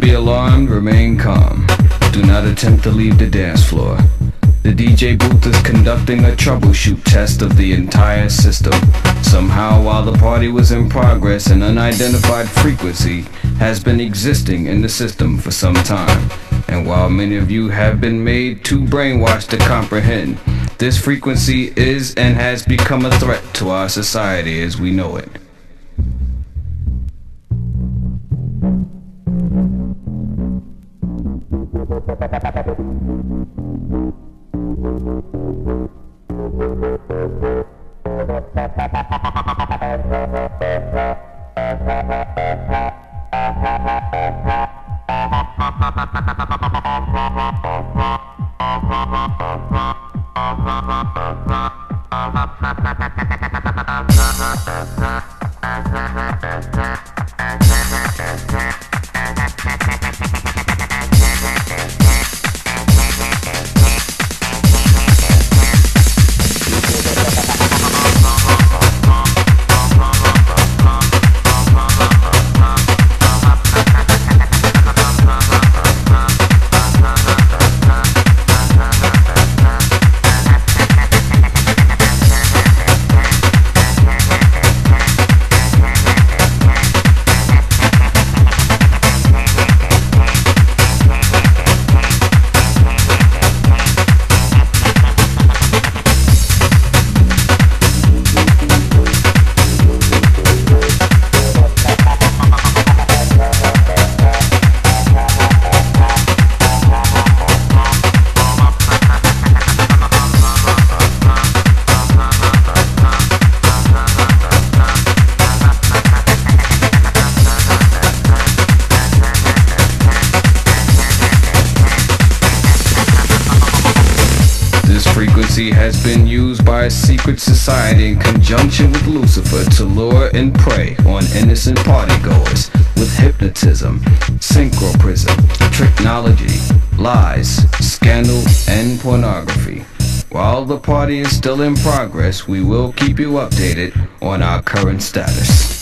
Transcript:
be alarmed, remain calm. Do not attempt to leave the dance floor. The DJ booth is conducting a troubleshoot test of the entire system. Somehow, while the party was in progress, an unidentified frequency has been existing in the system for some time. And while many of you have been made too brainwashed to comprehend, this frequency is and has become a threat to our society as we know it. ha ha ha ha a secret society in conjunction with Lucifer to lure and prey on innocent partygoers with hypnotism, synchroprism, technology, lies, scandal, and pornography. While the party is still in progress, we will keep you updated on our current status.